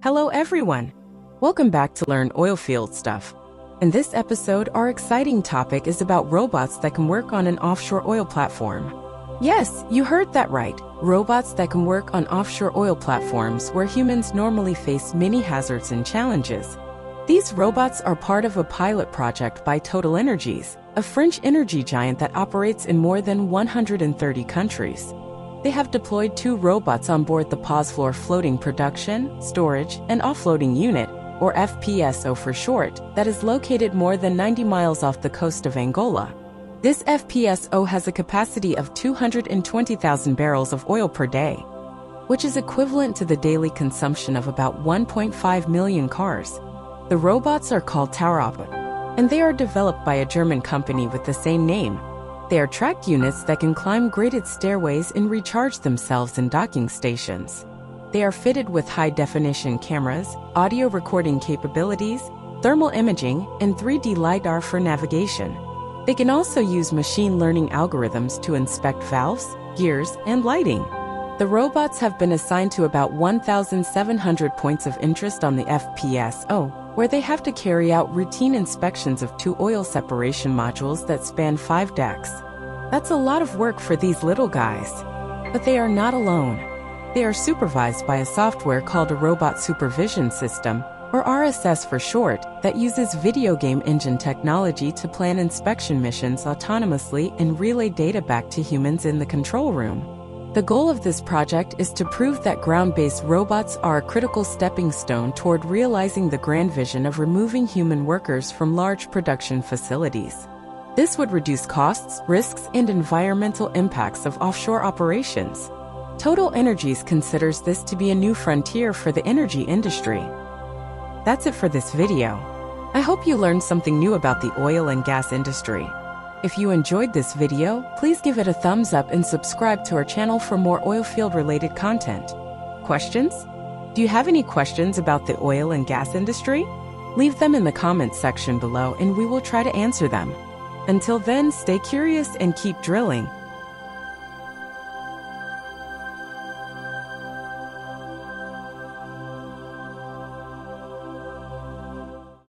Hello, everyone. Welcome back to Learn Oilfield Stuff. In this episode, our exciting topic is about robots that can work on an offshore oil platform. Yes, you heard that right. Robots that can work on offshore oil platforms where humans normally face many hazards and challenges. These robots are part of a pilot project by Total Energies, a French energy giant that operates in more than 130 countries. They have deployed two robots on board the Pazflor Floating Production, Storage, and Offloading Unit, or FPSO for short, that is located more than 90 miles off the coast of Angola. This FPSO has a capacity of 220,000 barrels of oil per day, which is equivalent to the daily consumption of about 1.5 million cars. The robots are called Taurob, and they are developed by a German company with the same name. They are tracked units that can climb graded stairways and recharge themselves in docking stations. They are fitted with high-definition cameras, audio recording capabilities, thermal imaging, and 3D LiDAR for navigation. They can also use machine learning algorithms to inspect valves, gears, and lighting. The robots have been assigned to about 1,700 points of interest on the FPSO, where they have to carry out routine inspections of two oil separation modules that span five decks. That's a lot of work for these little guys. But they are not alone. They are supervised by a software called a Robot Supervision System, or RSS for short, that uses video game engine technology to plan inspection missions autonomously and relay data back to humans in the control room. The goal of this project is to prove that ground-based robots are a critical stepping stone toward realizing the grand vision of removing human workers from large production facilities. This would reduce costs, risks, and environmental impacts of offshore operations. Total Energies considers this to be a new frontier for the energy industry. That's it for this video. I hope you learned something new about the oil and gas industry. If you enjoyed this video, please give it a thumbs up and subscribe to our channel for more oilfield related content. Questions? Do you have any questions about the oil and gas industry? Leave them in the comments section below and we will try to answer them. Until then, stay curious and keep drilling.